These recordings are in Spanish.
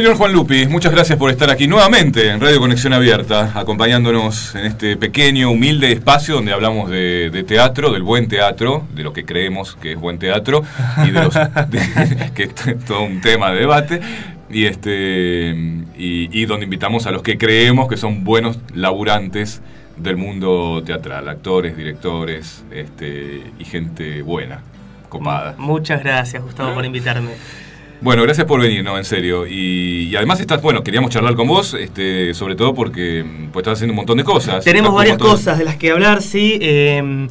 Señor Juan Lupi, muchas gracias por estar aquí nuevamente en Radio Conexión Abierta, acompañándonos en este pequeño, humilde espacio donde hablamos de, teatro, del buen teatro, de lo que creemos que es buen teatro, y de los, que es todo un tema de debate, y, este, y, donde invitamos a los que creemos que son buenos laburantes del mundo teatral, actores, directores este, y gente buena, copada. Muchas gracias, Gustavo, por invitarme. Bueno, gracias por venir, no, en serio. Y, además estás, bueno, queríamos charlar con vos, este, sobre todo porque pues, estás haciendo un montón de cosas. Tenemos varias cosas de las que hablar, sí. Em,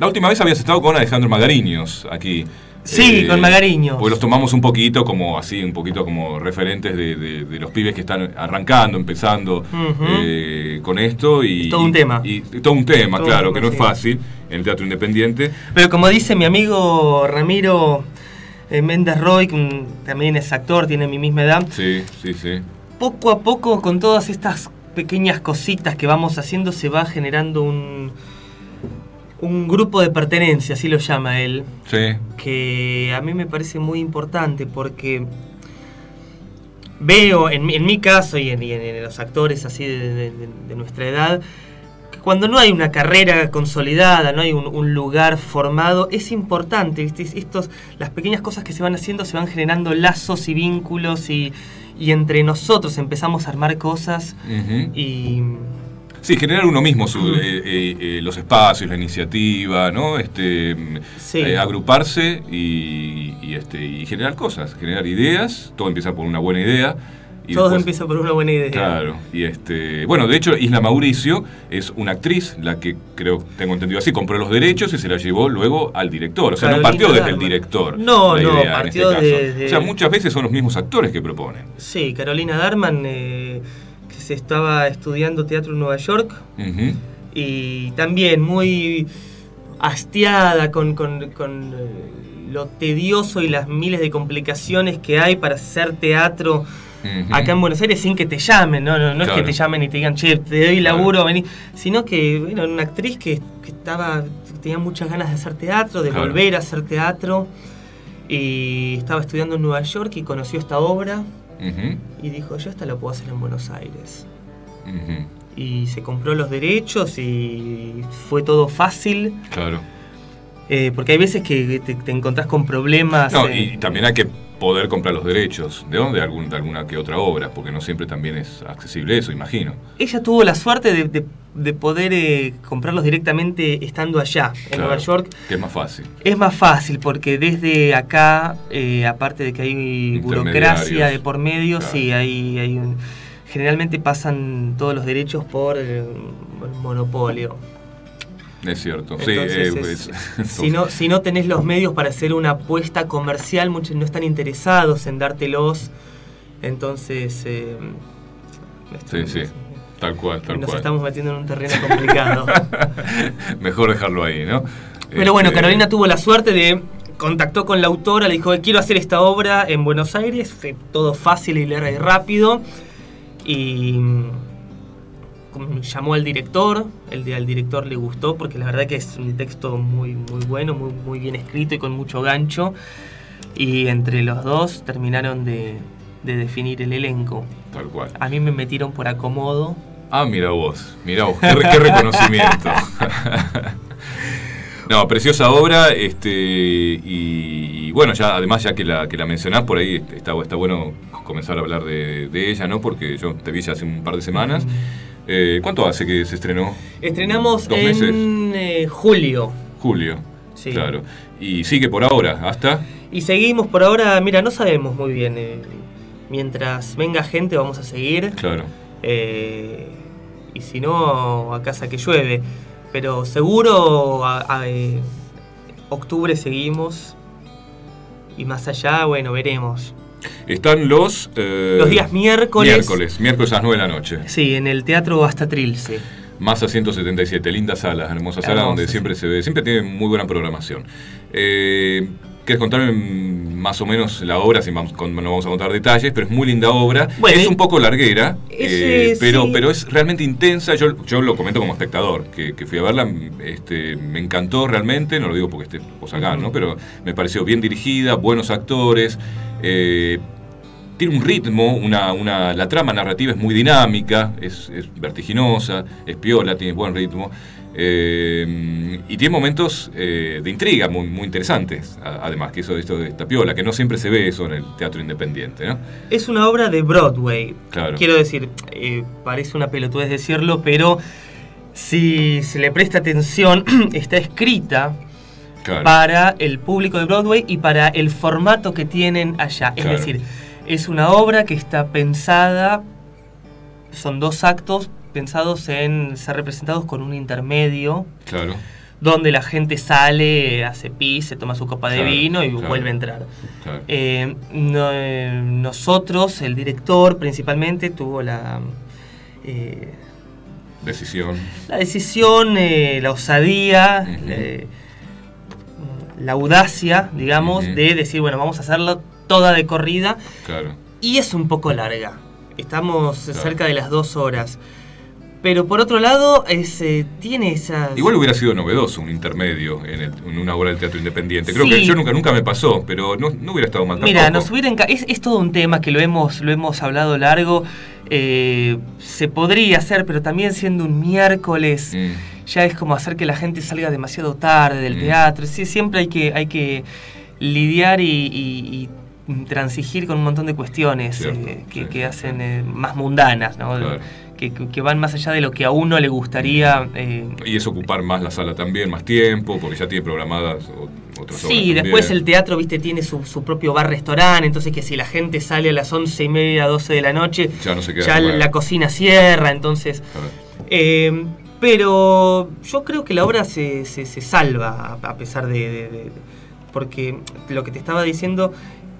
La última vez habías estado con Alejandro Magariños aquí. Sí, eh, con Magariños. Pues los tomamos un poquito como así, un poquito como referentes de, los pibes que están arrancando, empezando eh, con esto. Y, todo un tema. Y, todo un tema, claro, que no es fácil en el teatro independiente. Pero como dice mi amigo Ramiro eh, Méndez Roy, que también es actor, tiene mi misma edad. Sí, sí, sí. Poco a poco, con todas estas pequeñas cositas que vamos haciendo, se va generando un, un grupo de pertenencia, así lo llama él. Sí. Que a mí me parece muy importante porque veo, en, mi caso y en, los actores así de nuestra edad, cuando no hay una carrera consolidada, no hay un, lugar formado, es importante, ¿viste? Estos, las pequeñas cosas que se van haciendo se van generando lazos y vínculos y, entre nosotros empezamos a armar cosas y... Sí, generar uno mismo eh, eh, eh, los espacios, la iniciativa, ¿no? Este, agruparse y, y, este, y generar cosas, generar ideas. Todo empieza por una buena idea todo empieza por una buena idea. Claro, y este, bueno, de hecho Isla Mauricio es una actriz, la que creo, tengo entendido así, compró los derechos y se la llevó luego al director. O sea, no partió desde el director. No, no, este partió desde... O sea, muchas veces son los mismos actores que proponen. Sí, Carolina Darman, se estaba estudiando teatro en Nueva York, y también muy hastiada con, con, con eh, lo tedioso y las miles de complicaciones que hay para hacer teatro acá en Buenos Aires sin que te llamen, no, no, no es que te llamen y te digan, che, te doy laburo, vení, sino que, bueno, una actriz que, estaba, tenía muchas ganas de hacer teatro, de volver a hacer teatro, y estaba estudiando en Nueva York y conoció esta obra, y dijo, yo esta la puedo hacer en Buenos Aires. Y se compró los derechos y fue todo fácil. Claro. Eh, porque hay veces que te, encontrás con problemas. No, y también hay que poder comprar los derechos ¿de, dónde? Algún, de alguna que otra obra, porque no siempre también es accesible eso, imagino. Ella tuvo la suerte de, poder eh, comprarlos directamente estando allá, en Nueva York. Que es más fácil. Es más fácil, porque desde acá, eh, aparte de que hay burocracia de por medio, sí, hay, hay un, generalmente pasan todos los derechos por el monopolio. Es cierto, sí. Eh, si, no, si no tenés los medios para hacer una apuesta comercial, muchos no están interesados en dártelos. Entonces. Eh, sí, sí. Tal cual, tal nos cual. estamos metiendo en un terreno complicado. Mejor dejarlo ahí, ¿no? Pero bueno, este, Carolina tuvo la suerte de. Contactó con la autora, le dijo: Quiero hacer esta obra en Buenos Aires. Fue todo fácil y rápido. Y llamó al director, el al director le gustó porque la verdad que es un texto muy, muy bueno, muy, muy bien escrito y con mucho gancho. Y entre los dos terminaron de, definir el elenco. Tal cual. A mí me metieron por acomodo. Ah, mira vos, mira vos, qué, reconocimiento. no, preciosa obra, este, y, bueno, ya además ya que la, que la mencionás, por ahí está, está bueno comenzar a hablar de, ella, ¿no? Porque yo te vi ya hace un par de semanas. Eh, ¿Cuánto hace que se estrenó? Estrenamos en eh, julio. Julio. Sí. Claro. ¿Y sigue por ahora? ¿Hasta? Y seguimos por ahora, mira, no sabemos muy bien. Eh, mientras venga gente vamos a seguir. Claro. y si no, a casa que llueve. Pero seguro a, octubre seguimos. Y más allá, bueno, veremos. Están los... Eh, los días miércoles. Miércoles, miércoles a las 9 de la noche. Sí, en el Teatro Hasta Trilce. Masa 177, linda sala, hermosa sala donde siempre se ve, siempre tiene muy buena programación. Eh, ¿Quieres contarme más o menos la obra? Si vamos, no vamos a contar detalles, pero es muy linda obra. es un poco larguera, eh, pero, pero es realmente intensa. Yo, yo lo comento como espectador, que, fui a verla, este, me encantó realmente, no lo digo porque esté vos acá, ¿no? pero me pareció bien dirigida, buenos actores. Eh, tiene un ritmo, una, una, la trama narrativa es muy dinámica, es, es vertiginosa, es piola, tiene buen ritmo. Eh, y tiene momentos eh, de intriga muy, muy interesantes, además, que eso de esto de esta piola, que no siempre se ve eso en el teatro independiente. ¿no? Es una obra de Broadway. Quiero decir, eh, parece una pelotudez decirlo, pero si se le presta atención, está escrita para el público de Broadway y para el formato que tienen allá. Es decir, es una obra que está pensada, son dos actos pensados en ser representados con un intermedio. Claro. Donde la gente sale, hace pis, se toma su copa de vino y vuelve a entrar. Eh, eh, nosotros, el director principalmente, tuvo la. Eh, decisión. La decisión, la osadía, la audacia, digamos, de decir, bueno, vamos a hacerlo toda de corrida. Claro. Y es un poco larga. Estamos cerca de las dos horas. Pero por otro lado, ese, tiene esa... Igual hubiera sido novedoso un intermedio en, una obra del teatro independiente. Creo que yo nunca nunca me pasó, pero no, hubiera estado mal Mira, nos hubiera es, es, todo un tema que lo hemos, lo hemos hablado largo. Eh, se podría hacer, pero también siendo un miércoles, mm. ya es como hacer que la gente salga demasiado tarde del mm. teatro. Sí, siempre hay que, hay que lidiar y, transigir con un montón de cuestiones eh, que, hacen eh, más mundanas, ¿no? Que, van más allá de lo que a uno le gustaría. Eh, y es ocupar más la sala también, más tiempo, porque ya tiene programadas otras Sí, después el teatro, viste, tiene su, propio bar-restaurante, entonces que si la gente sale a las once y media, 12 de la noche, ya, la, cocina cierra, entonces... Eh, pero yo creo que la obra se, se, salva a pesar de, Porque lo que te estaba diciendo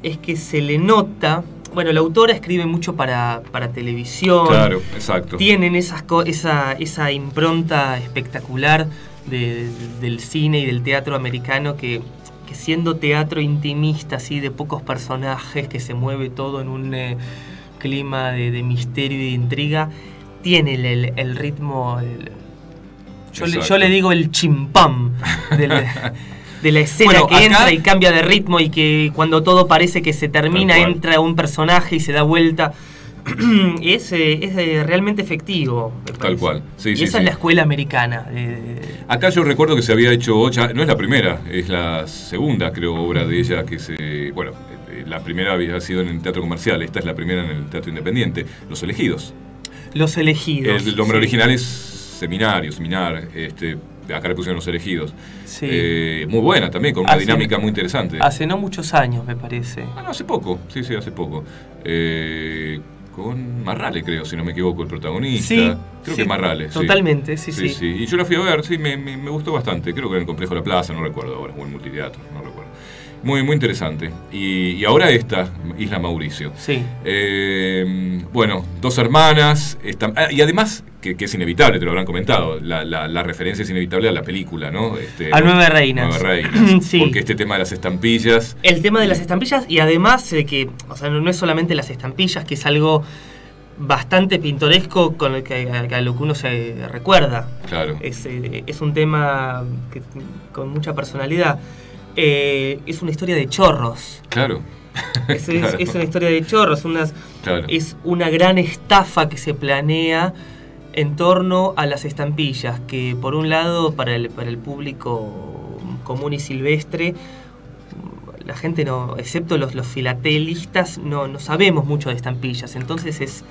es que se le nota bueno, la autora escribe mucho para, televisión. Claro, exacto. Tienen esas esa, esa impronta espectacular del cine y del teatro americano que, siendo teatro intimista, así de pocos personajes, que se mueve todo en un eh, clima de, misterio y de intriga, tiene el, ritmo. yo, le, yo, le, digo el chimpam del, de la escena que entra y cambia de ritmo y que cuando todo parece que se termina entra un personaje y se da vuelta. es, eh, es eh, realmente efectivo. Tal cual. y esa es la escuela americana. Acá yo recuerdo que se había hecho, no es la primera, es la segunda, creo, obra de ella que se. Bueno, eh, la primera había sido en el teatro comercial, esta es la primera en el teatro independiente. Los elegidos. Los elegidos. El, nombre original es seminario, seminar. Este, acá le pusieron los elegidos. Eh, muy buena también, con una dinámica muy interesante. Hace no muchos años, me parece. Ah, no, hace poco, sí, sí, hace poco. Eh, con Marrale, creo, si no me equivoco, el protagonista. Sí, creo que Marrale. Totalmente, sí, sí, sí, Y yo la fui a ver, sí, me, me, gustó bastante. Creo que en el Complejo de la Plaza, no recuerdo ahora, o en Multiteatro, no recuerdo. Muy, muy interesante. Y, ahora esta, Isla Mauricio. Sí. Eh, bueno, dos hermanas. Ah, y además, que, es inevitable, te lo habrán comentado, la, referencia es inevitable a la película, ¿no? Este, a Nueve Reinas. Nueve Reinas. sí. Porque este tema de las estampillas. El tema de las estampillas y además de que, o sea, no es solamente las estampillas, que es algo bastante pintoresco con el que, a, lo que uno se recuerda. Claro. Es, eh, es un tema con mucha personalidad. Eh, es una historia de chorros. Claro. Es, una historia de chorros, es una gran estafa que se planea en torno a las estampillas, que por un lado para el, para el público común y silvestre, la gente no, excepto los, los filatelistas, no, no sabemos mucho de estampillas, entonces es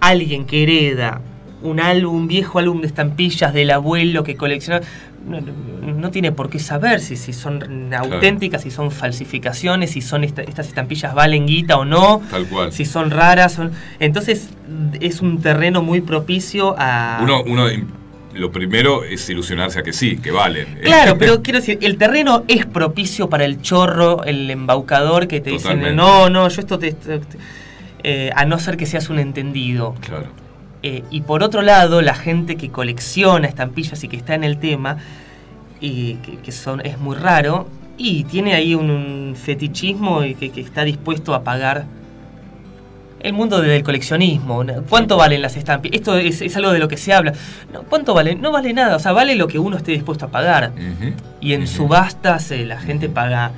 alguien que hereda un álbum, un viejo álbum de estampillas del abuelo que colecciona, no, tiene por qué saber si, si son auténticas, si son falsificaciones, si son estas estampillas valen guita o no, Tal cual. si son raras. Son... Entonces es un terreno muy propicio a... Uno, uno lo primero es ilusionarse a que sí, que valen. Claro, pero quiero decir, el terreno es propicio para el chorro, el embaucador que te dice no, no, yo esto te... Eh, a no ser que seas un entendido. Claro. Eh, y por otro lado, la gente que colecciona estampillas y que está en el tema, y que, son, es muy raro, Y tiene ahí un, fetichismo y que, está dispuesto a pagar el mundo del coleccionismo. ¿Cuánto valen las estampillas? Esto es, algo de lo que se habla. ¿Cuánto vale? No vale nada. O sea, vale lo que uno esté dispuesto a pagar. Y en subastas eh, la gente paga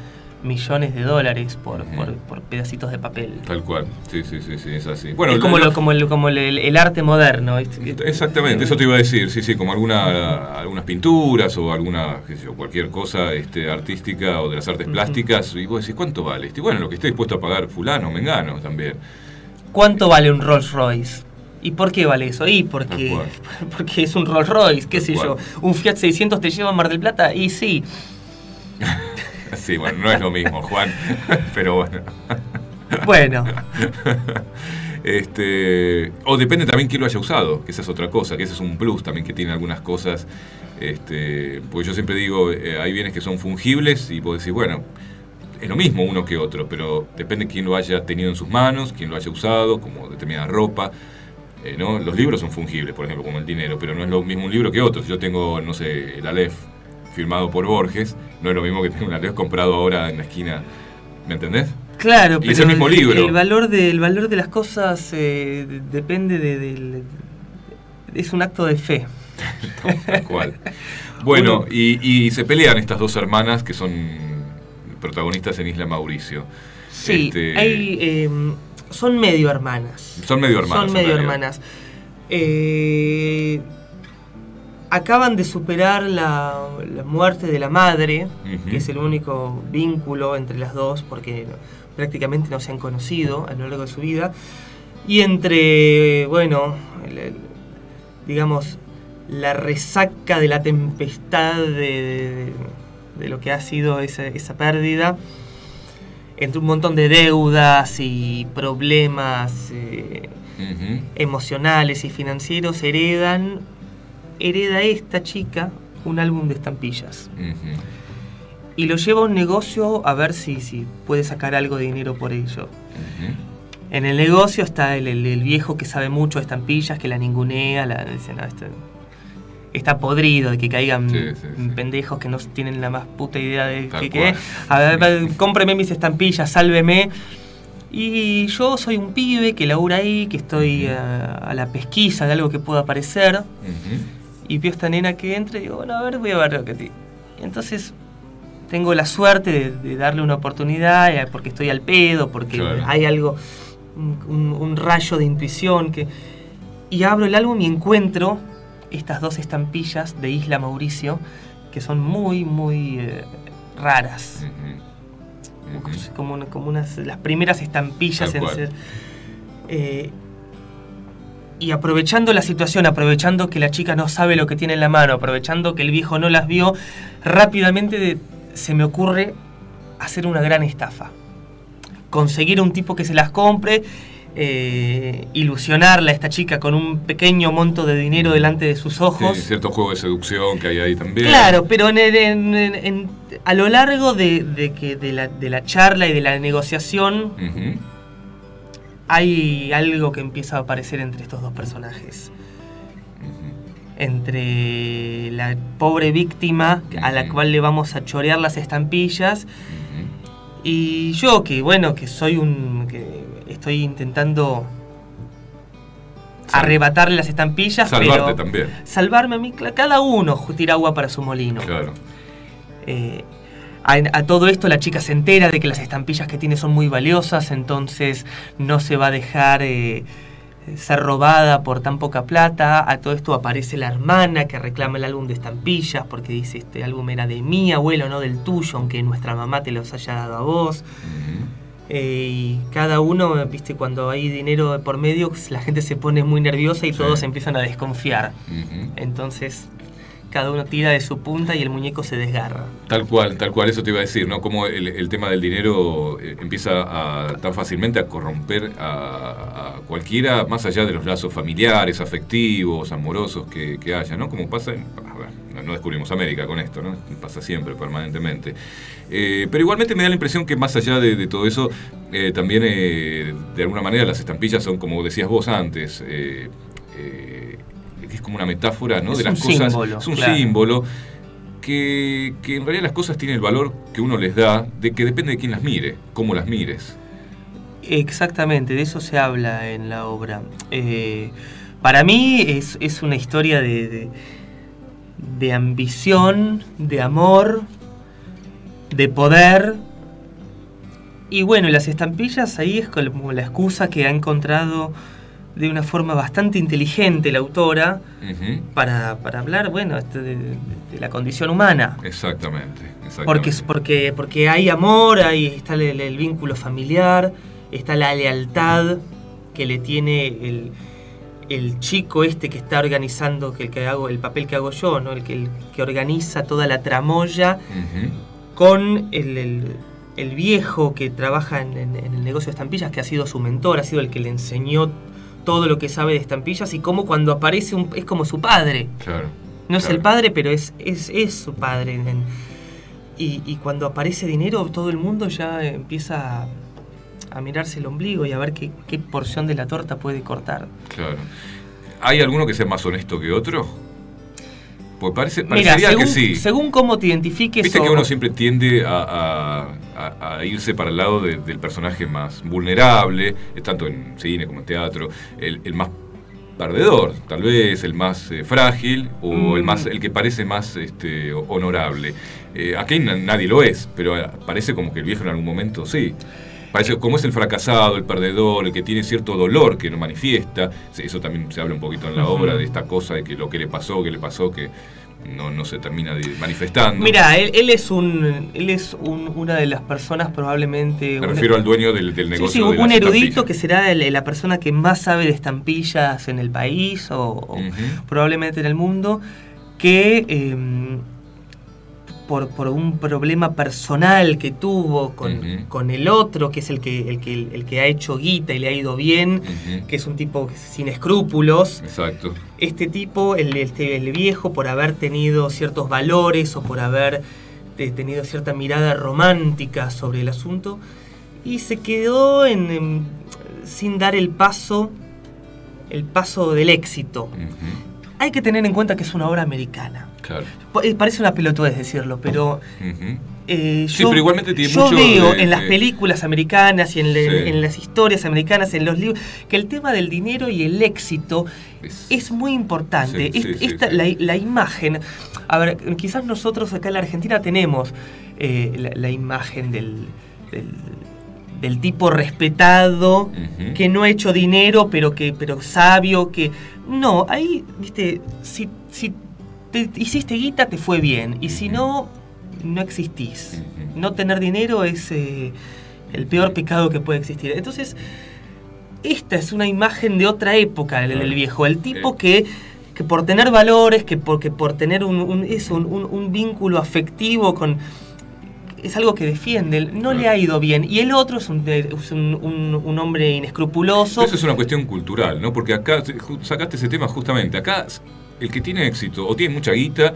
millones de dólares por, por, pedacitos de papel. Tal cual, sí, sí, sí, sí es así. Bueno, es como, lo, como, el, como el, arte moderno. Exactamente, eso te iba a decir, sí, sí, como alguna, algunas pinturas o alguna, qué sé yo, cualquier cosa este, artística o de las artes plásticas, y vos decís, ¿cuánto vale? Y bueno, lo que esté dispuesto a pagar fulano, mengano también. ¿Cuánto vale un Rolls Royce? ¿Y por qué vale eso? Y porque, porque es un Rolls Royce, qué sé yo. Un Fiat 600 te lleva a Mar del Plata y sí. Sí, bueno, no es lo mismo, Juan, pero bueno. Bueno. Este, o depende también quién lo haya usado, que esa es otra cosa, que ese es un plus también que tiene algunas cosas. Este, pues yo siempre digo, eh, hay bienes que son fungibles y vos decís, bueno, es lo mismo uno que otro, pero depende quién lo haya tenido en sus manos, quién lo haya usado, como determinada ropa. Eh, ¿no? Los libros son fungibles, por ejemplo, como el dinero, pero no es lo mismo un libro que otro. Si yo tengo, no sé, el Aleph firmado por Borges, no es lo mismo que tener un Aleph comprado ahora en la esquina, ¿me entendés? Claro, pero es el mismo libro. El valor de, valor de las cosas eh, depende de, Es un acto de fe. Tal cual. Bueno, y, se pelean estas dos hermanas que son protagonistas en Isla Mauricio. Sí, este, hay, em, son medio hermanas. Son medio hermanas. Son medio hermanas. Eh, acaban de superar la, muerte de la madre, que es el único vínculo entre las dos, porque prácticamente no se han conocido a lo largo de su vida. Y entre, bueno, digamos, la resaca de la tempestad de, lo que ha sido esa, pérdida, entre un montón de deudas y problemas eh, emocionales y financieros, heredan hereda esta chica un álbum de estampillas. Y lo lleva a un negocio a ver si, si puede sacar algo de dinero por ello. En el negocio está el, viejo que sabe mucho de estampillas, que la ningunea, la, dice, no, está podrido de que caigan pendejos que no tienen la más puta idea de qué es. A ver, cómpreme mis estampillas, sálveme. Y yo soy un pibe que labura ahí, que estoy a, la pesquisa de algo que pueda aparecer y veo esta nena que entra y digo, bueno, a ver, voy a ver lo que te... entonces tengo la suerte de, darle una oportunidad eh, porque estoy al pedo, porque hay algo, un, rayo de intuición que... Y abro el álbum y encuentro estas dos estampillas de Isla Mauricio que son muy, muy eh, raras. Como, como unas, las primeras estampillas en ser... Eh, y aprovechando la situación, aprovechando que la chica no sabe lo que tiene en la mano, aprovechando que el viejo no las vio, rápidamente se me ocurre hacer una gran estafa. Conseguir un tipo que se las compre, eh, ilusionarla a esta chica con un pequeño monto de dinero delante de sus ojos. Sí, cierto juego de seducción que hay ahí también. Claro, pero a lo largo de, que, de, la, charla y de la negociación hay algo que empieza a aparecer entre estos dos personajes. Entre la pobre víctima a la cual le vamos a chorear las estampillas y yo que bueno, que soy un que estoy intentando arrebatarle las estampillas, Salvarte también. Salvarme a mí, cada uno tira agua para su molino. Claro. Eh, a, todo esto la chica se entera de que las estampillas que tiene son muy valiosas, entonces no se va a dejar eh, ser robada por tan poca plata. A todo esto aparece la hermana que reclama el álbum de estampillas porque dice este álbum era de mi abuelo, no del tuyo, aunque nuestra mamá te los haya dado a vos. Eh, y cada uno, viste, cuando hay dinero por medio, la gente se pone muy nerviosa y todos empiezan a desconfiar. Entonces, cada uno tira de su punta y el muñeco se desgarra. Tal cual, tal cual, eso te iba a decir, ¿no? Como el, tema del dinero eh, empieza tan fácilmente a corromper a, cualquiera, más allá de los lazos familiares, afectivos, amorosos que, haya, ¿no? Como pasa en... Ver, no descubrimos América con esto, ¿no? Pasa siempre, permanentemente. Eh, pero igualmente me da la impresión que más allá de, todo eso, eh, también de alguna manera las estampillas son, como decías vos antes, que es como una metáfora ¿no? de las cosas. Símbolo, es un símbolo que, en realidad las cosas tienen el valor que uno les da, de que depende de quién las mire, cómo las mires. Exactamente, de eso se habla en la obra. Eh, para mí es, una historia de, de, ambición, de amor, de poder. Y bueno, las estampillas ahí es como la excusa que ha encontrado de una forma bastante inteligente la autora para, hablar, bueno, este, de, la condición humana. Exactamente. Porque, porque, porque hay amor, ahí está el, vínculo familiar, está la lealtad que le tiene el, el, chico este que está organizando, que el, que hago, el papel que hago yo, ¿no? el, que, el que organiza toda la tramoya con el, viejo que trabaja en, en, el negocio de estampillas, que ha sido su mentor, ha sido el que le enseñó todo lo que sabe de estampillas y cómo cuando aparece un, es como su padre. Claro. No es el padre, pero es, es, es su padre. Y, cuando aparece dinero, todo el mundo ya empieza a, mirarse el ombligo y a ver qué, qué porción de la torta puede cortar. Claro. ¿Hay alguno que sea más honesto que otro? Pues parece, parecería que sí. Según cómo te identifiques. Viste que uno siempre tiende a, irse para el lado del personaje más vulnerable, tanto en cine como en teatro, el, más perdedor, tal vez, el más eh, frágil o el más mm. el que parece más este, honorable. Eh, aquí nadie lo es, pero eh, parece como que el viejo en algún momento sí. Parece como es el fracasado, el perdedor, el que tiene cierto dolor que no manifiesta. Eso también se habla un poquito en la obra de esta cosa de que lo que le pasó, que le pasó, que no, se termina manifestando. Mira, él, es un él es una de las personas probablemente... Me refiero al dueño del, negocio. Sí, un erudito que será la persona que más sabe de estampillas en el país o, probablemente en el mundo, que... Em, por, un problema personal que tuvo con, el otro, que es el que, el, que, el que ha hecho guita y le ha ido bien, que es un tipo sin escrúpulos. Exacto. Este tipo, el, este, el viejo, por haber tenido ciertos valores o por haber tenido cierta mirada romántica sobre el asunto, y se quedó en, sin dar el paso, el paso del éxito. Hay que tener en cuenta que es una obra americana. Eh, parece una pelotudez decirlo, pero. Eh, yo, igualmente veo en las películas americanas y en, las historias americanas, en los libros, que el tema del dinero y el éxito es, muy importante. la, imagen. A ver, quizás nosotros acá en la Argentina tenemos eh, la, imagen del, del tipo respetado, que no ha hecho dinero, pero que pero sabio, que... No, ahí, viste, si, si te hiciste guita, te fue bien. Y si no, no existís. No tener dinero es eh, el peor pecado que puede existir. Entonces, esta es una imagen de otra época, el, viejo. El tipo que, que, por tener valores, que, porque por tener un, un, vínculo afectivo con es algo que defiende, no le ha ido bien. Y el otro es un, un, hombre inescrupuloso. Eso es una cuestión cultural, ¿no? Porque acá sacaste ese tema justamente. Acá el que tiene éxito o tiene mucha guita,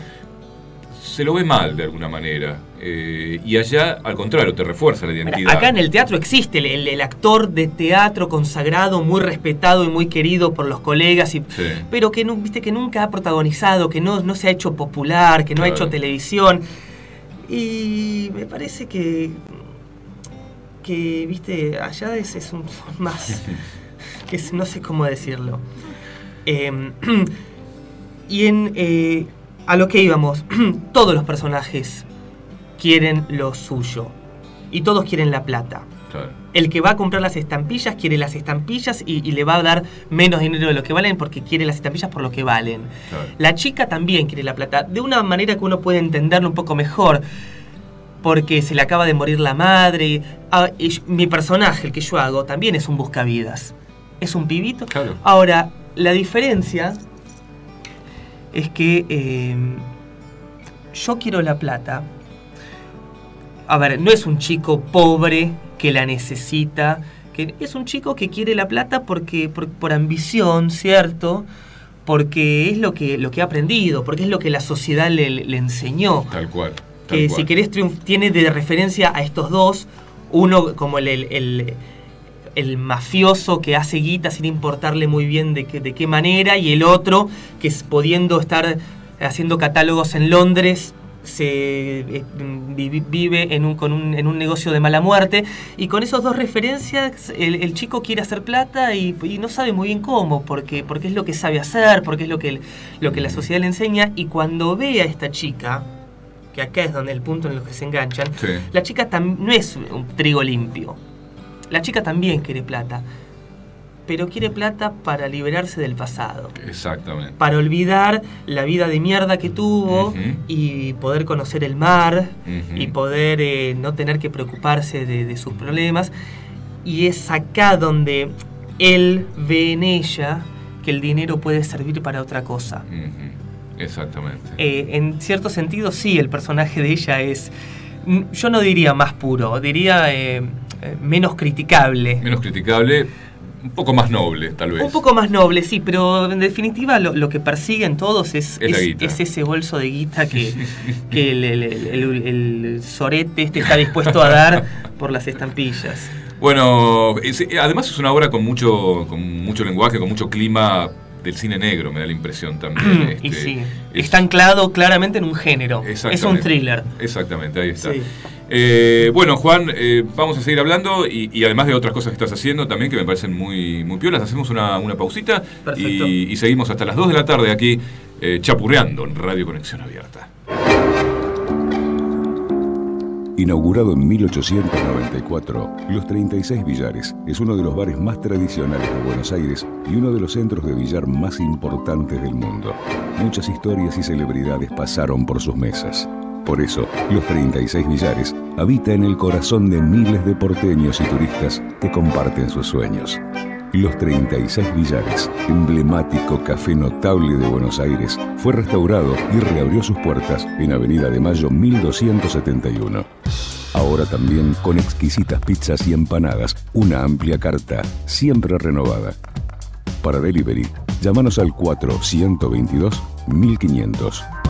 se lo ve mal de alguna manera. Eh, y allá, al contrario, te refuerza la identidad. Acá en el teatro existe el, actor de teatro consagrado, muy respetado y muy querido por los colegas, y, pero que, no, viste, que nunca ha protagonizado, que no, no se ha hecho popular, que no ha hecho televisión. Y me parece que, que viste, allá es, es un más, que no sé cómo decirlo. Eh, Y en eh, a lo que íbamos, todos los personajes quieren lo suyo. Y todos quieren la plata. El que va a comprar las estampillas quiere las estampillas y, le va a dar menos dinero de lo que valen porque quiere las estampillas por lo que valen. La chica también quiere la plata, de una manera que uno puede entenderlo un poco mejor, porque se le acaba de morir la madre. Ah, mi personaje, el que yo hago, también es un buscavidas. Es un pibito. Ahora, la diferencia es que eh, yo quiero la plata. A ver, no es un chico pobre que la necesita, que es un chico que quiere la plata porque por, ambición, ¿cierto? Porque es lo que, lo que ha aprendido, porque es lo que la sociedad le, enseñó. Tal cual. que si querés tiene de referencia a estos dos, uno como el el mafioso que hace guita sin importarle muy bien de, qué, de qué manera, y el otro que es pudiendo estar haciendo catálogos en Londres se eh, vive en un, en un negocio de mala muerte y con esas dos referencias el, chico quiere hacer plata y, no sabe muy bien cómo, porque, porque es lo que sabe hacer, porque es lo que, lo que la sociedad le enseña y cuando ve a esta chica, que acá es donde el punto en el que se enganchan, la chica no es un trigo limpio, la chica también quiere plata pero quiere plata para liberarse del pasado. Exactamente. Para olvidar la vida de mierda que tuvo y poder conocer el mar y poder eh, no tener que preocuparse de, sus problemas. Y es acá donde él ve en ella que el dinero puede servir para otra cosa. Exactamente. Eh, en cierto sentido, sí, el personaje de ella es, yo no diría más puro, diría eh, menos criticable. Menos criticable un poco más noble, tal vez. Un poco más noble, sí, pero en definitiva lo, que persiguen todos es, es, ese bolso de guita que, el, sorete este está dispuesto a dar por las estampillas. Bueno, además es una obra con mucho, con mucho lenguaje, con mucho clima del cine negro, me da la impresión también. y este, sí, está anclado claramente en un género. Es un thriller. Exactamente, ahí está. Eh, bueno, Juan, eh, vamos a seguir hablando y, además de otras cosas que estás haciendo también que me parecen muy, muy piolas, hacemos una, pausita y, seguimos hasta las 2 de la tarde aquí eh, chapurreando en Radio Conexión Abierta. Inaugurado en 1894, Los 36 Villares es uno de los bares más tradicionales de Buenos Aires y uno de los centros de billar más importantes del mundo. Muchas historias y celebridades pasaron por sus mesas. Por eso, Los 36 Villares habita en el corazón de miles de porteños y turistas que comparten sus sueños. Los 36 Villares, emblemático café notable de Buenos Aires, fue restaurado y reabrió sus puertas en Avenida de Mayo 1271. Ahora también con exquisitas pizzas y empanadas, una amplia carta, siempre renovada. Para delivery, llámanos al 422 1500.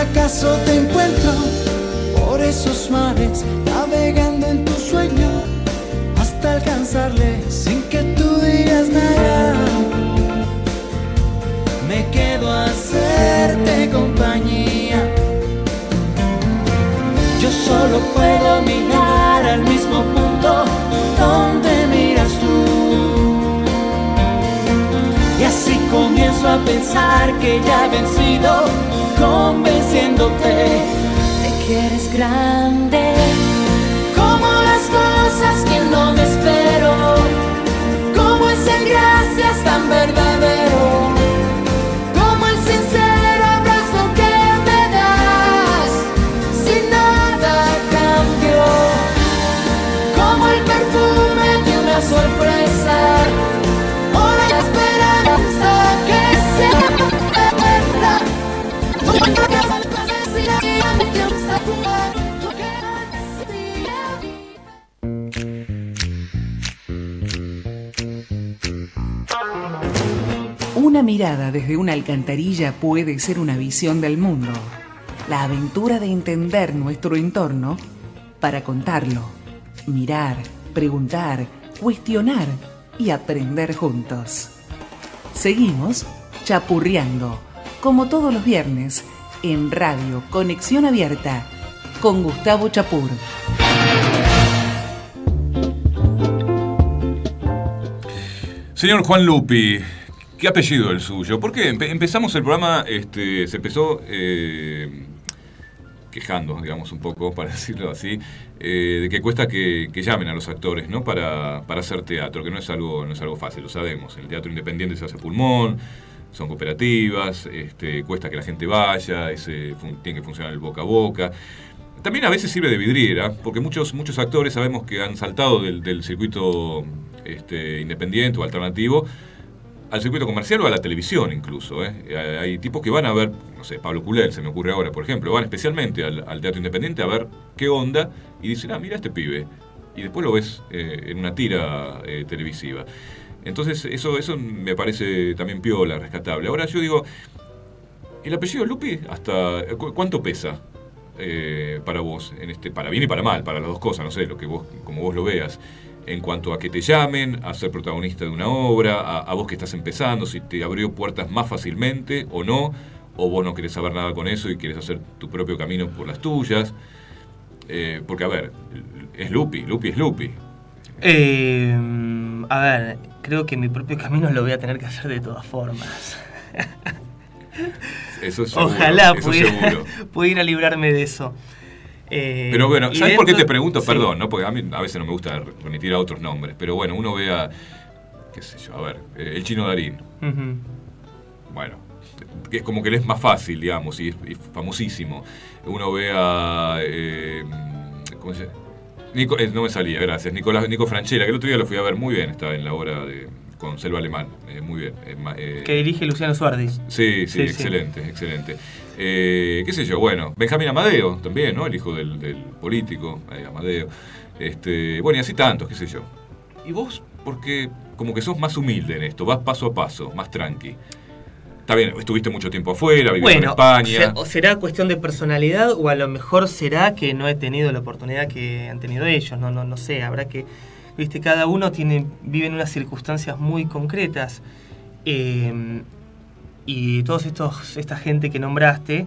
acaso te encuentro por esos mares, navegando en tu sueño hasta alcanzarle sin que tú digas nada. Me quedo a hacerte compañía. Yo solo puedo mirar a pensar que ya he vencido, convenciéndote de que eres grande. Como las cosas que no me espero, como ese gracias tan verdadero. como el sincero abrazo que me das si nada cambió como el perfume de una sorpresa. Alcantarilla puede ser una visión del mundo, la aventura de entender nuestro entorno para contarlo, mirar, preguntar, cuestionar y aprender juntos. Seguimos chapurreando, como todos los viernes, en Radio Conexión Abierta, con Gustavo Chapur. Señor Juan Lupi, ¿Qué apellido el suyo? Porque empezamos el programa, este, se empezó eh, quejando, digamos, un poco, para decirlo así, eh, de que cuesta que, llamen a los actores, ¿no? Para, hacer teatro, que no es algo, no es algo fácil, lo sabemos. El teatro independiente se hace pulmón, son cooperativas, este, cuesta que la gente vaya, tiene que funcionar el boca a boca. También a veces sirve de vidriera, porque muchos, muchos actores sabemos que han saltado del, circuito este, independiente o alternativo al circuito comercial o a la televisión incluso. ¿eh? Hay tipos que van a ver, no sé, Pablo Culel se me ocurre ahora, por ejemplo, van especialmente al, Teatro Independiente a ver qué onda y dicen, ah, mira este pibe. Y después lo ves eh, en una tira eh, televisiva. Entonces eso, eso me parece también piola, rescatable. Ahora yo digo, ¿el apellido Lupi hasta cuánto pesa? para vos, en este, para bien y para mal, para las dos cosas, no sé, lo que vos, como vos lo veas en cuanto a que te llamen, a ser protagonista de una obra, a, vos que estás empezando, si te abrió puertas más fácilmente o no, o vos no querés saber nada con eso y querés hacer tu propio camino por las tuyas. Eh, porque, a ver, es Lupi, Lupi es Lupi. Eh, a ver, creo que mi propio camino lo voy a tener que hacer de todas formas. Eso es seguro, Ojalá pudiera librarme de eso. Eh, pero bueno, ¿sabes por qué te pregunto? Perdón, ¿no? Porque a mí a veces no me gusta remitir a otros nombres, pero bueno, uno ve a, qué sé yo, a ver, eh, el chino Darín. Bueno, es como que le es más fácil, digamos, y es, famosísimo. Uno ve a... Eh, ¿Cómo se llama? Nico, no me salía, gracias. Nicolás, Nico Franchella, que el otro día lo fui a ver muy bien, estaba en la hora de, con Selva Alemán, muy bien. que dirige Luciano Suárez. Sí, sí, excelente, excelente. Eh, qué sé yo, bueno, Benjamín Amadeo también, ¿no? El hijo del, político, eh, Amadeo. Este, bueno, y así tantos, qué sé yo. Y vos, porque como que sos más humilde en esto, vas paso a paso, más tranqui. Está bien, estuviste mucho tiempo afuera, viviendo en España. O será cuestión de personalidad o a lo mejor será que no he tenido la oportunidad que han tenido ellos, no, no, no sé, habrá que, viste, cada uno tiene, vive en unas circunstancias muy concretas. Eh, y toda esta gente que nombraste,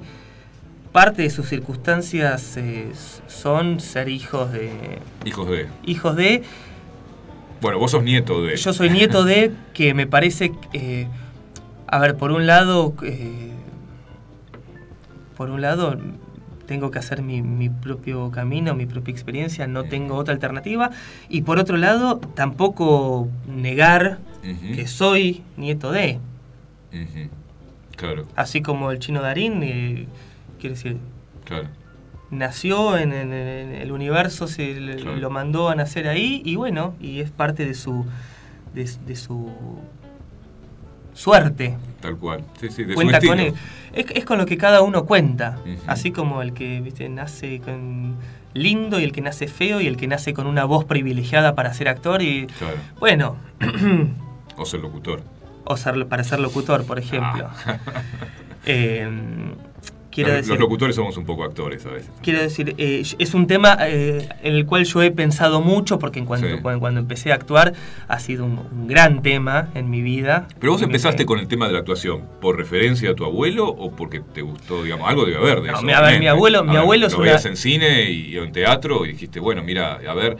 parte de sus circunstancias eh, son ser hijos de... Hijos de... Hijos de... Bueno, vos sos nieto de... Yo soy nieto de, que me parece... Eh, a ver, por un lado... Eh, por un lado, tengo que hacer mi, propio camino, mi propia experiencia, no tengo otra alternativa. Y por otro lado, tampoco negar que soy nieto de. Así como el chino Darín, eh, quiere decir, nació en, el universo, se lo mandó a nacer ahí y bueno, y es parte de su, de, su suerte. Tal cual, sí, sí, de cuenta con él. Es, con lo que cada uno cuenta, así como el que ¿viste? nace con lindo y el que nace feo y el que nace con una voz privilegiada para ser actor y bueno. o ser locutor o para ser locutor, por ejemplo. Ah. Eh, quiero los, locutores somos un poco actores a veces. Quiero decir, eh, es un tema eh, en el cual yo he pensado mucho, porque en cuanto, cuando, empecé a actuar ha sido un, gran tema en mi vida. Pero vos empezaste con el tema de la actuación, ¿por referencia a tu abuelo o porque te gustó, digamos, algo debe haber de eso? A ver, mi abuelo, mi abuelo es una... en cine y en teatro y dijiste, bueno, mira, a ver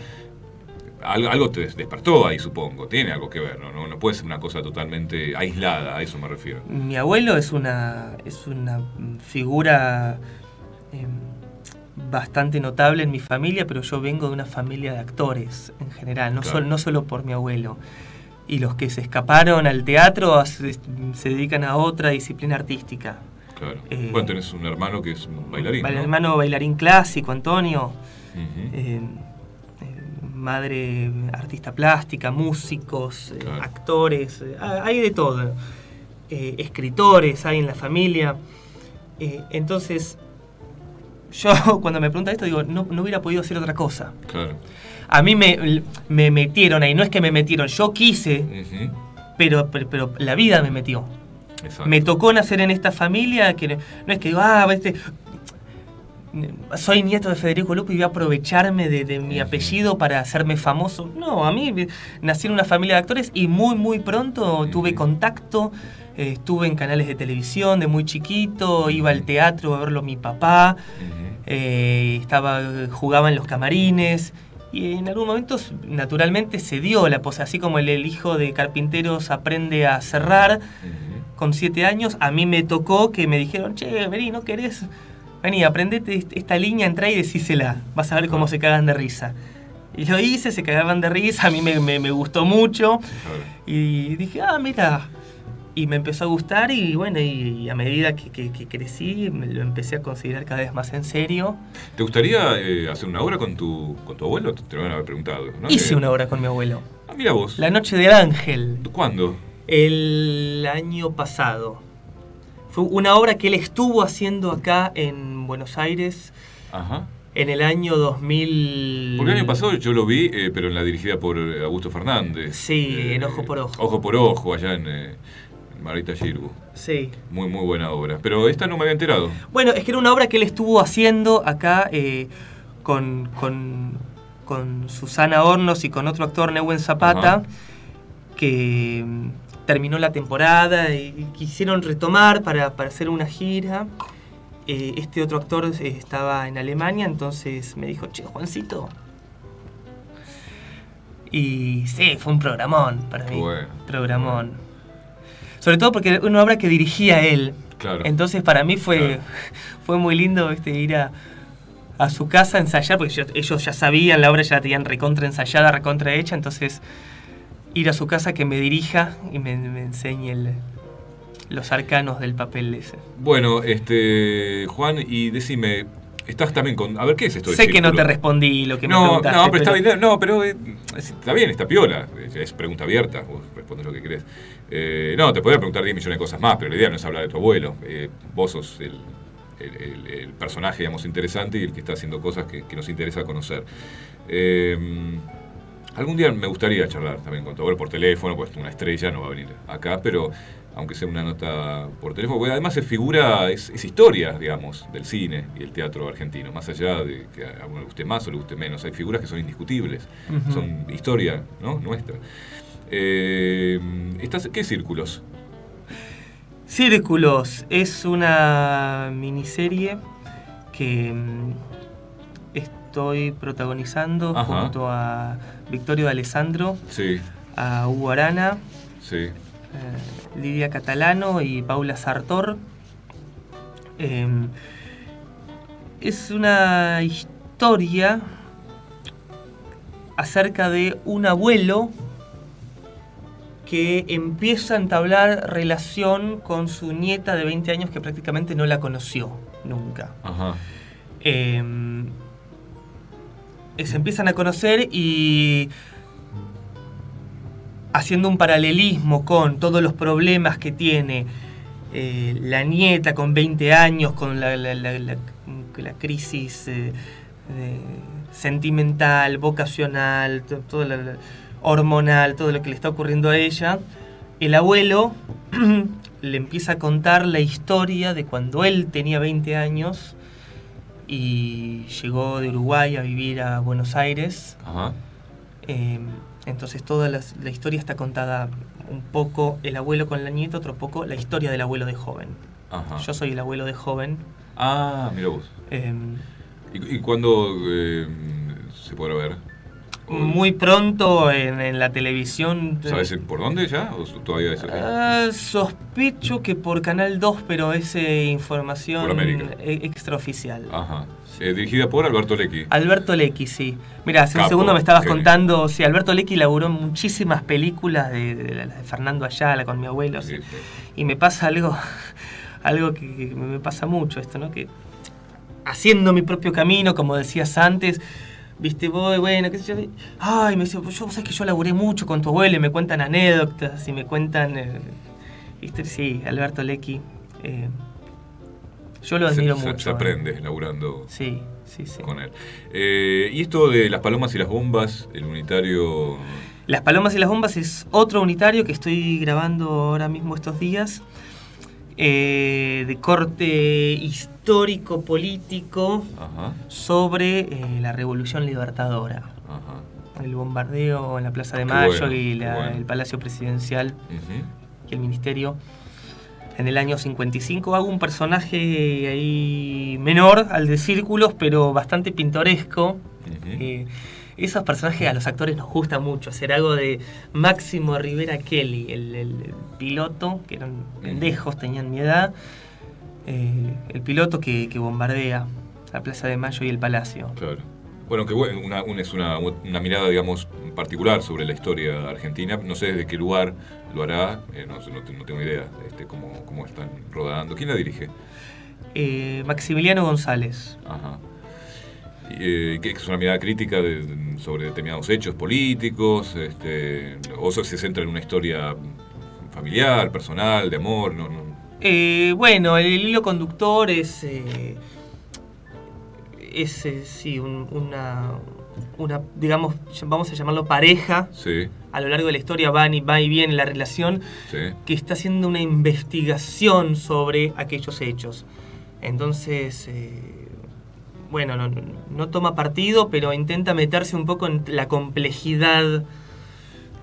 algo, te despertó ahí, supongo. Tiene algo que ver, ¿no? ¿no? puede ser una cosa totalmente aislada, a eso me refiero. Mi abuelo es una, es una figura em, bastante notable en mi familia, pero yo vengo de una familia de actores en general, no, no solo por mi abuelo. Y los que se escaparon al teatro se, dedican a otra disciplina artística. Claro. Eh, bueno, tenés un hermano que es bailarín. Un hermano bailarín clásico, Antonio madre artista plástica, músicos, eh, actores, eh, hay de todo. Eh, escritores hay en la familia. entonces, yo cuando me pregunta esto digo, no, hubiera podido hacer otra cosa. A mí me, metieron ahí, no es que me metieron, yo quise, pero, pero, la vida me metió. Me tocó nacer en esta familia que no es que digo, ah, este, soy nieto de Federico Lupi y voy a aprovecharme de, mi apellido para hacerme famoso. No, a mí nací en una familia de actores y muy, muy pronto tuve contacto. Eh, estuve en canales de televisión de muy chiquito, iba al teatro a verlo mi papá, eh, estaba, jugaba en los camarines. Y en algún momento, naturalmente, se dio la pose, así como el, hijo de carpinteros aprende a cerrar con siete años, a mí me tocó que me dijeron, che, vení, ¿no querés vení, aprendete esta línea, entra y decísela, vas a ver cómo se cagan de risa. Y lo hice, se cagaban de risa, a mí me, gustó mucho. Y dije, ah, mira. Y me empezó a gustar y bueno, y, a medida que, crecí, me lo empecé a considerar cada vez más en serio. ¿Te gustaría eh, hacer una obra con tu, con tu abuelo? Te lo van a haber preguntado. Hice una obra con mi abuelo. Ah, mira vos. La noche del ángel. ¿Cuándo? El año pasado. Fue una obra que él estuvo haciendo acá en Buenos Aires. Ajá. En el año 2000. Porque el año pasado yo lo vi, eh, pero en la dirigida por Augusto Fernández. Sí, en eh, Ojo por Ojo. Ojo por Ojo, allá en, eh, Marita Girgu. Sí. Muy, muy buena obra. Pero esta no me había enterado. Bueno, es que era una obra que él estuvo haciendo acá con, con, con, Susana Hornos y con otro actor, Neuen Zapata, que terminó la temporada y quisieron retomar para, hacer una gira. Eh, este otro actor eh, estaba en Alemania, entonces me dijo, che, Juancito. Y sí, fue un programón para mí. programón. Sobre todo porque era una obra que dirigía él. Claro. Entonces para mí fue, fue muy lindo este, ir a, su casa a ensayar, porque ellos ya sabían, la obra ya la tenían recontra ensayada, recontra hecha, entonces ir a su casa que me dirija y me, enseñe los arcanos del papel ese. Bueno, este Juan, y decime, estás también con. A ver, ¿qué es esto? Sé que no te respondí lo que me preguntaste. No, pero, está bien, no, pero eh, está bien, está piola. Es pregunta abierta, vos respondes lo que querés. Eh, no, te podría preguntar 10 millones de cosas más, pero la idea no es hablar de tu abuelo. Eh, vos sos el, personaje, digamos, interesante y el que está haciendo cosas que, que nos interesa conocer. Eh, Algún día me gustaría charlar también con abuelo por teléfono, pues una estrella no va a venir acá, pero aunque sea una nota por teléfono, porque además es figura, es, historia, digamos, del cine y el teatro argentino, más allá de que a uno le guste más o le guste menos, hay figuras que son indiscutibles, son historia ¿no? nuestra. Eh, ¿Qué círculos? Círculos es una miniserie que mm, estoy protagonizando junto a Victorio Alessandro, a Hugo Arana, eh, Lidia Catalano y Paula Sartor. Em, es una historia acerca de un abuelo que empieza a entablar relación con su nieta de 20 años que prácticamente no la conoció nunca. Em, se empiezan a conocer y haciendo un paralelismo con todos los problemas que tiene eh, la nieta con 20 años, con la, crisis eh, sentimental, vocacional, hormonal, todo lo que le está ocurriendo a ella, el abuelo le empieza a contar la historia de cuando él tenía 20 años y llegó de Uruguay a vivir a Buenos Aires. Em, entonces toda la, historia está contada un poco el abuelo con la nieta, otro poco la historia del abuelo de joven. Yo soy el abuelo de joven. Ah, mira vos. Em, ¿Y, cuándo em, se podrá ver? Muy pronto en, la televisión. ¿Sabes por dónde ya? ¿O todavía ah, sospecho que por Canal 2, pero es información e, extraoficial. Ajá. Eh, dirigida por Alberto Lecky. Alberto Lecky, sí. Mira, hace un segundo me estabas contando, sí, Alberto Lecky laburó muchísimas películas de, de, Fernando Ayala con mi abuelo. Y me pasa algo, algo que, que me pasa mucho esto, ¿no? Que haciendo mi propio camino, como decías antes, viste, voy, bueno, qué sé yo. Ay, me dice, pues yo, sabes que yo laburé mucho con tu abuelo y me cuentan anécdotas y me cuentan, eh, viste, sí, Alberto Lecky. Eh, yo lo admiro mucho. Se, aprende laburando sí, sí, sí. con él. Eh, y esto de las palomas y las bombas, el unitario... Las palomas y las bombas es otro unitario que estoy grabando ahora mismo estos días. Eh, de corte histórico-político sobre eh, la Revolución Libertadora. El bombardeo en la Plaza de Mayo y el Palacio Presidencial y el Ministerio. En el año 55. Hago un personaje ahí menor al de Círculos, pero bastante pintoresco esos personajes a los actores nos gusta mucho. Hacer algo de Máximo Rivera Kelly, el, piloto, que eran pendejos, tenían mi edad. Eh, el piloto que, bombardea la Plaza de Mayo y el Palacio. Claro. Bueno, que una, es una, mirada, digamos, particular sobre la historia argentina. No sé desde qué lugar lo hará, eh, no, tengo idea este, cómo, cómo están rodando. ¿Quién la dirige? Eh, Maximiliano González. Ajá. Eh, que es una mirada crítica sobre determinados hechos políticos, este, o se centra en una historia familiar, personal, de amor? No, eh, bueno, el hilo conductor es, eh, es eh, sí, una, una, digamos, vamos a llamarlo pareja. Sí. A lo largo de la historia van y va y viene la relación que está haciendo una investigación sobre aquellos hechos. Entonces, bueno, no, no, toma partido, pero intenta meterse un poco en la complejidad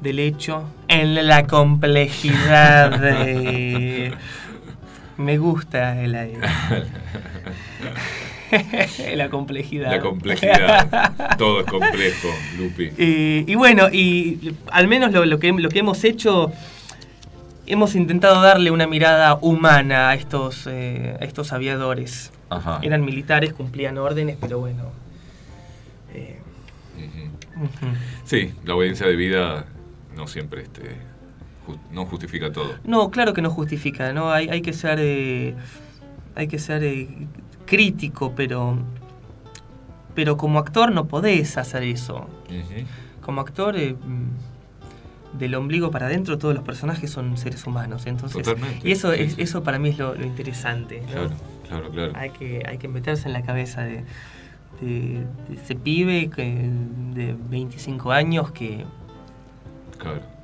del hecho, en la complejidad de... Me gusta el aire. la complejidad. La complejidad. Todo es complejo, Lupi. Y, bueno, y al menos lo, que, lo que hemos hecho, hemos intentado darle una mirada humana a estos, eh, estos aviadores. Eran militares, cumplían órdenes, pero bueno. Eh, sí, la obediencia de vida no siempre este, no justifica todo. No, claro que no justifica, ¿no? Hay, hay que ser, eh, hay que ser eh, crítico, pero, pero como actor no podés hacer eso. Como actor, del ombligo para adentro, todos los personajes son seres humanos. Entonces, y eso, es, eso para mí es lo, interesante. Claro, claro, claro. Hay que, hay que meterse en la cabeza de, de, ese pibe que, de 25 años que... Claro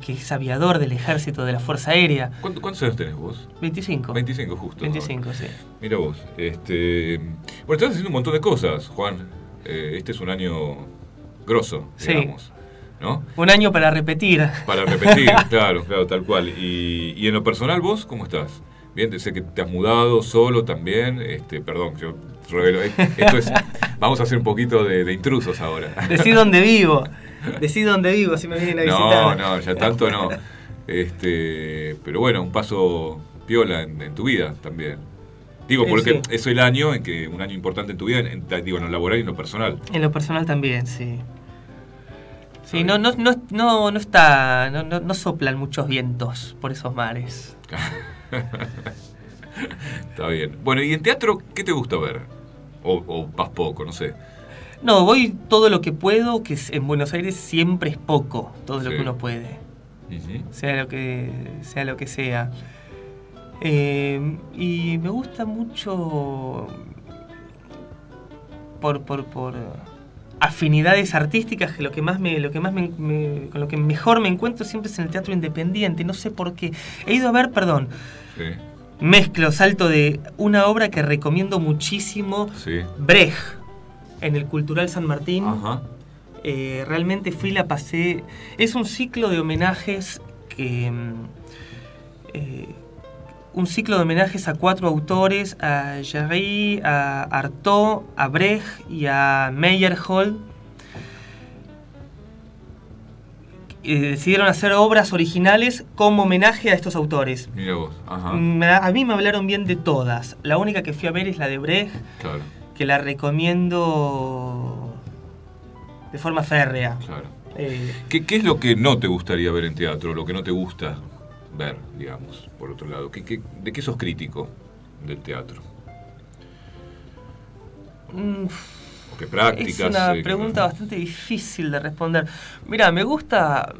que, es aviador del ejército de la Fuerza Aérea. ¿Cuántos años tenés vos? 25. 25 justo. 25, sí. Mira vos. Este, bueno, estás haciendo un montón de cosas, Juan. Eh, este es un año grosso, digamos. ¿no? Un año para repetir. Para repetir, claro, claro, tal cual. Y, y en lo personal, vos, ¿cómo estás? Bien, sé que te has mudado solo también. Este, perdón, yo revelo. Eh, esto es. Vamos a hacer un poquito de, de intrusos ahora. Decí dónde vivo. Decí dónde vivo si me vienen a visitar. No, no, ya tanto no. Este, pero bueno, un paso piola en, tu vida también. Digo, porque es el año en que un año importante en tu vida, en, digo, en lo laboral y en lo personal. En lo personal también, sí. Sí, no, no, no, no, no está, no, no, soplan muchos vientos por esos mares. está bien. Bueno, ¿y en teatro qué te gusta ver? O, o vas poco, no sé. No, voy todo lo que puedo, que en Buenos Aires siempre es poco, todo lo que uno puede. Sea lo que sea. Lo que sea. Eh, y me gusta mucho por, por, por, afinidades artísticas que lo que más me, lo que más me, con lo que mejor me encuentro siempre es en el teatro independiente. No sé por qué. He ido a ver, perdón. Mezclo, salto de una obra que recomiendo muchísimo, Brecht en el Cultural San Martín. Eh, realmente fui, la pasé. Es un ciclo de homenajes que. Mm, eh, un ciclo de homenajes a cuatro autores, a Jarry, a Artaud, a Brecht y a Meyerhold. Decidieron hacer obras originales como homenaje a estos autores. Mira vos, Ajá. A mí me hablaron bien de todas. La única que fui a ver es la de Brecht. Claro que la recomiendo de forma férrea. Claro. Eh, ¿Qué, es lo que no te gustaría ver en teatro, lo que no te gusta ver, digamos, por otro lado? de qué sos crítico del teatro? Mm, ¿Qué prácticas? Es una pregunta bastante difícil de responder. Mira, me gusta...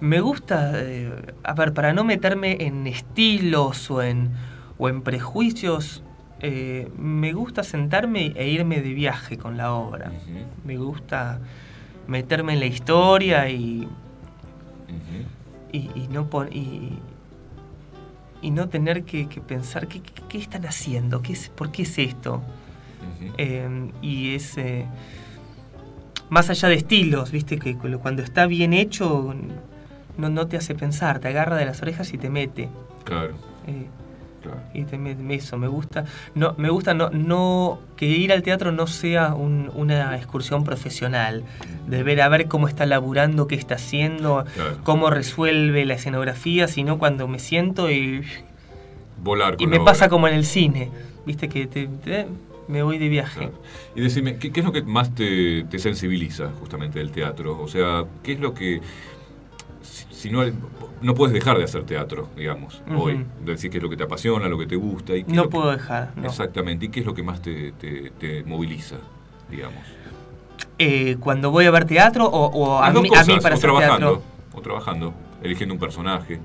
Me gusta, eh, a ver, para no meterme en estilos o en, o en prejuicios, eh, me gusta sentarme e irme de viaje con la obra. Me gusta meterme en la historia y, y, no y, y, no tener que, pensar qué, están haciendo, ¿Qué es, por qué es esto. Eh, y es eh, más allá de estilos, viste que cuando está bien hecho no, no te hace pensar, te agarra de las orejas y te mete. Claro. Y eso, me gusta. No, me gusta no, no que ir al teatro no sea una excursión profesional, de ver a ver cómo está laburando, qué está haciendo, cómo resuelve la escenografía, sino cuando me siento y. Volar Y me pasa como en el cine, viste que te, me voy de viaje. Y decime, ¿qué, es lo que más te, te sensibiliza justamente del teatro? O sea, ¿qué es lo que si no, no puedes dejar de hacer teatro, digamos, hoy. Decir qué es lo que te apasiona, lo que te gusta. Y no puedo dejar. Exactamente. ¿Y qué es lo que más te, moviliza, digamos? Eh, cuando voy a ver teatro o, a, mí, para hacer trabajando, teatro. O trabajando. eligiendo un personaje?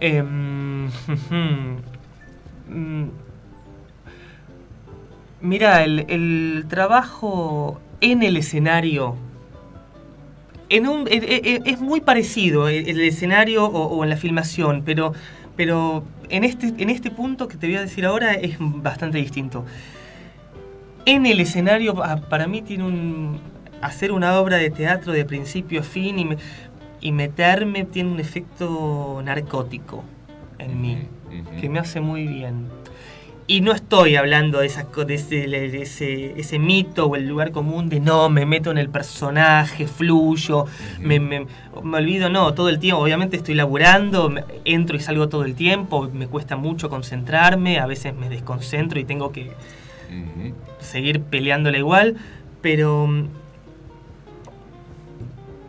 Mm, mira, el, trabajo en el escenario en un, e, e, e, es muy parecido el, escenario o, en la filmación, pero, pero en, este, en este punto que te voy a decir ahora es bastante distinto. En el escenario, para mí, tiene un. Hacer una obra de teatro de principio a fin y, y meterme tiene un efecto narcótico en mí, que me hace muy bien. Y no estoy hablando de, esa, de, ese, ese, mito o el lugar común de no, me meto en el personaje, fluyo, me, me, olvido, no, todo el tiempo. Obviamente estoy laburando, entro y salgo todo el tiempo, me cuesta mucho concentrarme, a veces me desconcentro y tengo que seguir peleándola igual, pero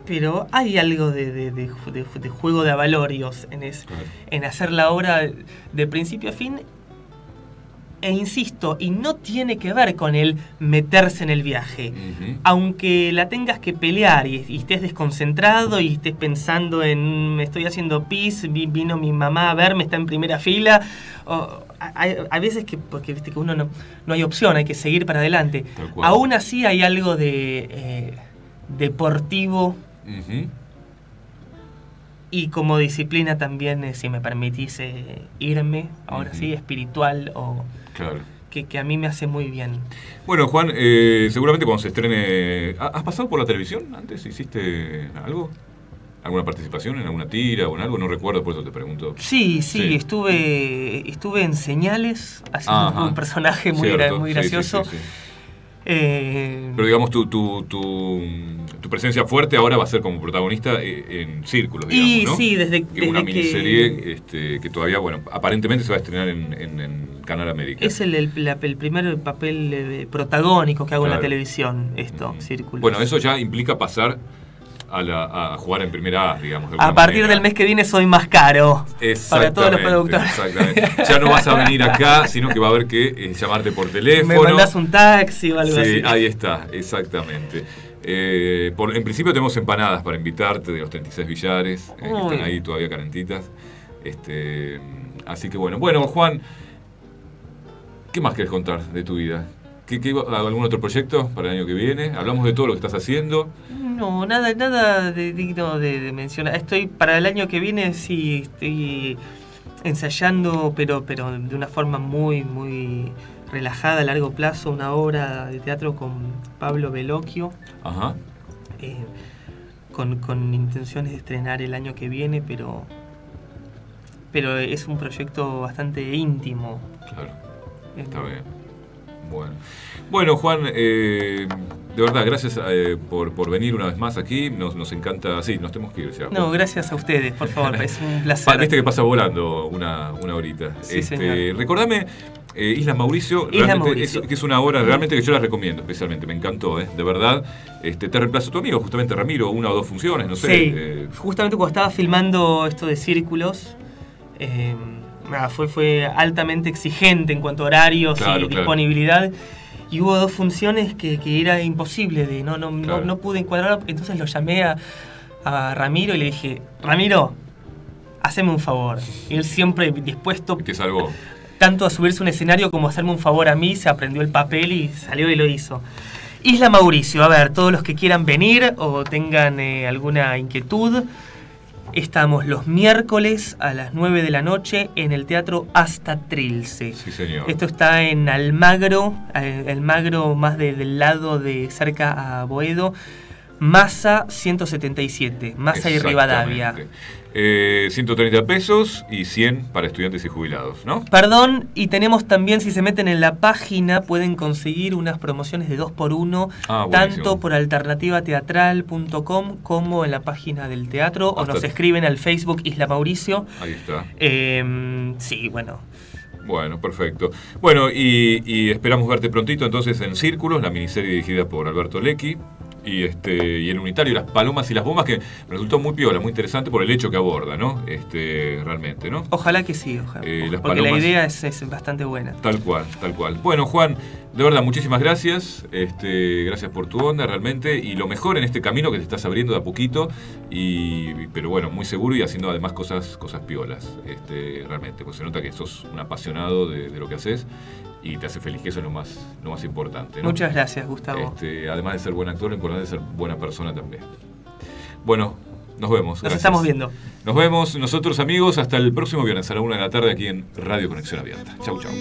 pero hay algo de, juego de avalorios en, en hacer la obra de principio a fin. E insisto, y no tiene que ver con el meterse en el viaje. Aunque la tengas que pelear y, estés desconcentrado y estés pensando en me estoy haciendo pis, vino mi mamá a verme, está en primera fila. hay, veces que, porque viste que uno no, no hay opción, hay que seguir para adelante. Aún así hay algo de eh, deportivo y como disciplina también, eh, si me permitís eh, irme, ahora sí, espiritual o... Que, a mí me hace muy bien. Bueno, Juan, eh, seguramente cuando se estrene... ¿Has pasado por la televisión antes? ¿Hiciste algo? ¿Alguna participación en alguna tira o en algo? No recuerdo, por eso te pregunto. Sí, sí, estuve estuve en Señales, haciendo un personaje muy, muy gracioso. Eh, Pero digamos, tu, tu, tu, presencia fuerte ahora va a ser como protagonista eh, en Círculos, digamos, y, Sí, desde, que una miniserie este, que todavía, bueno, aparentemente se va a estrenar en, en, Canal América. Es el, el, primer papel eh, protagónico que hago en la televisión, esto, Círculos. Bueno, eso ya implica pasar a, jugar en primera A, digamos. A partir del mes que viene soy más caro para todos los productores. Exactamente. Ya no vas a venir acá, sino que va a haber que eh, llamarte por teléfono. Me mandas un taxi o algo sí, así. ahí está, exactamente. Eh, en principio tenemos empanadas para invitarte de los 36 billares, eh, que están ahí todavía calentitas. Este, así que bueno, bueno, Juan, ¿qué más quieres contar de tu vida? ¿Qué, algún otro proyecto para el año que viene? Hablamos de todo lo que estás haciendo. No, nada, nada de, digno de, mencionar. Estoy para el año que viene, sí, estoy ensayando, pero, pero de una forma muy, muy relajada a largo plazo, una obra de teatro con Pablo Veloquio. Ajá. Eh, con, con intenciones de estrenar el año que viene, pero pero es un proyecto bastante íntimo. Claro. Está bien. Bueno, bueno Juan, eh, de verdad, gracias eh, por, por, venir una vez más aquí. Nos, nos encanta. Sí, nos tenemos que ir. No, gracias a ustedes, por favor. es un placer. Viste que pasa volando una, una horita. Sí, este, recordame. Eh, Isla Mauricio, que es una obra realmente que yo la recomiendo especialmente, me encantó, de verdad. Este, te reemplazo tu amigo, justamente Ramiro, una o dos funciones, no sé. Sí, justamente cuando estaba filmando esto de círculos, fue, fue altamente exigente en cuanto a horarios y disponibilidad. Y hubo dos funciones que, era imposible, de no, no, no, pude encuadrar. Entonces lo llamé a, Ramiro y le dije, Ramiro, haceme un favor. Y él siempre dispuesto... Que salvó. Tanto a subirse un escenario como a hacerme un favor a mí, se aprendió el papel y salió y lo hizo. Isla Mauricio, a ver, todos los que quieran venir o tengan eh, alguna inquietud, Estamos los miércoles a las 9 de la noche en el Teatro Hasta Trilce. Sí, señor. Esto está en Almagro, Almagro más del lado de cerca a Boedo. Masa 177, Masa y Rivadavia. 130 eh, pesos y 100 para estudiantes y jubilados, ¿no? Perdón, y tenemos también, si se meten en la página, pueden conseguir unas promociones de 2 por 1 ah, tanto por alternativateatral.com como en la página del teatro, o nos escriben al Facebook Isla Mauricio. Ahí está. Em, sí, bueno. Bueno, perfecto. Bueno, y, esperamos verte prontito entonces en Círculos, la miniserie dirigida por Alberto Lecky. Y este y el unitario, las palomas y las bombas, que me resultó muy piola, muy interesante por el hecho que aborda, ¿no? Este, realmente, ¿no? Ojalá que sí, ojalá. Eh, porque la idea es, es, bastante buena. Tal cual, tal cual. Bueno, Juan, de verdad, muchísimas gracias. Este, gracias por tu onda, realmente. Y lo mejor en este camino que te estás abriendo de a poquito. Y, pero bueno, muy seguro y haciendo además cosas, cosas piolas. Este, realmente, pues se nota que sos un apasionado de, de lo que haces y te hace feliz, que eso es lo más, lo más importante. Muchas gracias, Gustavo. Este, además de ser buen actor, lo importante es ser buena persona también. Bueno, nos vemos. Nos estamos viendo. Nos vemos nosotros amigos hasta el próximo viernes a la una de la tarde aquí en Radio Conexión Abierta. Chau, chau.